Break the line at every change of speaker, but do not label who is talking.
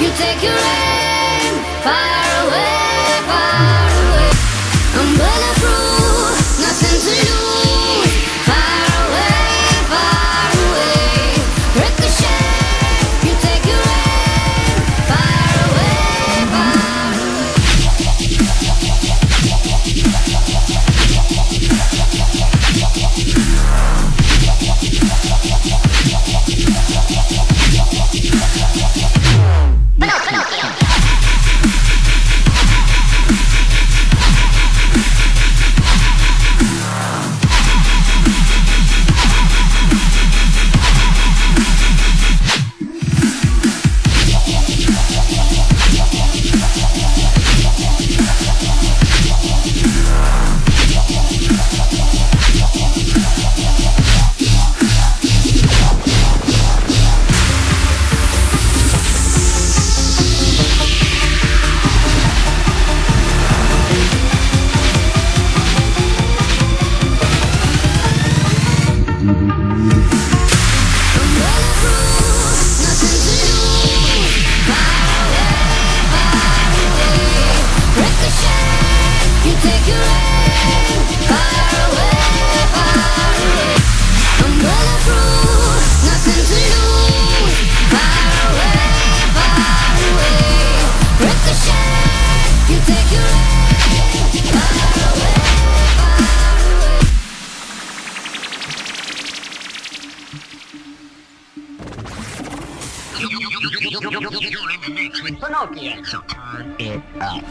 You take your aim far away.
You're in the mix with Pinocchio, so turn it up.